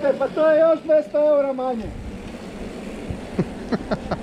Čekaj, pa to je još 200 eura manje.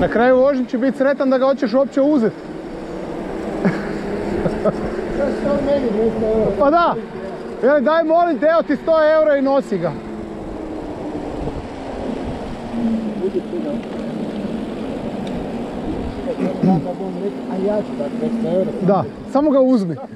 Na kraju vožnje će biti sretan da ga hoćeš uopće uzeti. Šta si on meni 200 eura? Pa da. Veli daj molim te, evo ti 100 eura i nosi ga. Budi tu da. Da bom rekao, a ja ću dati 200 eura. Da, samo ga uzmi.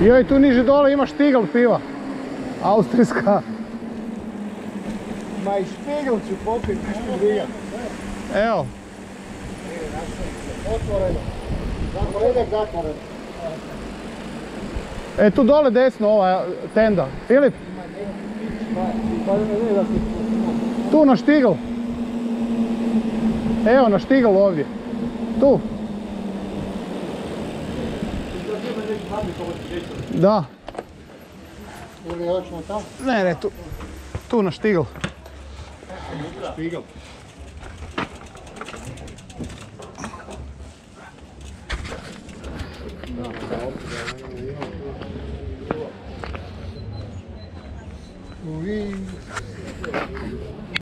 Joj, tu niže dole ima štigl piva. Austrijska. Ma i špigel ću popit, ništa briga. Evo, Otvoreno. Zaporedak zatvoreno. e tu dole desno ova tenda. Filip, tu na štigl. Evo na štigl ovdje. Tu. Da. Ili hoćemo tamo? Ne, ne, tu. Tu na štigl. Uvi.